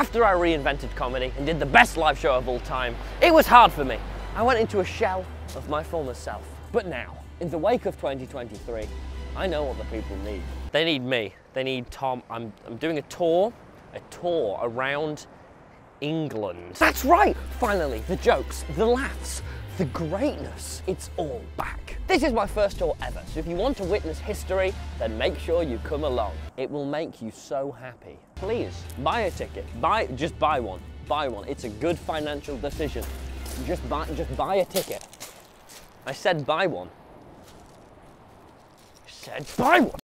After I reinvented comedy and did the best live show of all time, it was hard for me. I went into a shell of my former self. But now, in the wake of 2023, I know what the people need. They need me. They need Tom. I'm, I'm doing a tour, a tour around England. That's right! Finally, the jokes, the laughs, the greatness, it's all back. This is my first tour ever, so if you want to witness history, then make sure you come along. It will make you so happy. Please, buy a ticket. Buy, just buy one. Buy one. It's a good financial decision. Just buy, just buy a ticket. I said buy one. I said buy one.